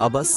अबस